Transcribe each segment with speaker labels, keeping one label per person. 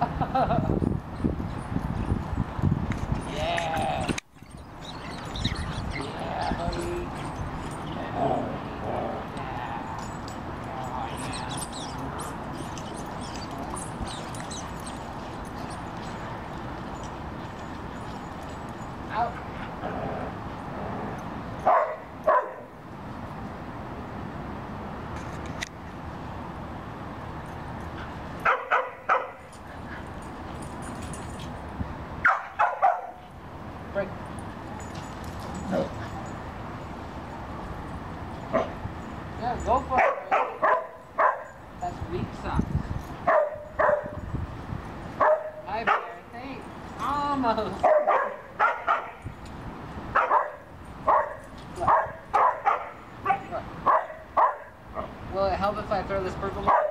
Speaker 1: yeah. Out. Break. Yeah, go for it. That's weak sauce. Hi, bear. Thanks. Almost. Will it help if I throw this purple ball?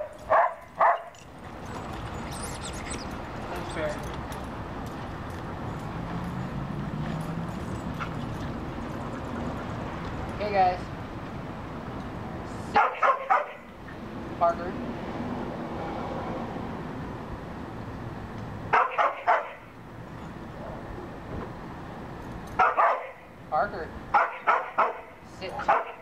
Speaker 1: Okay, guys. Parker. Parker. Sit. Parker.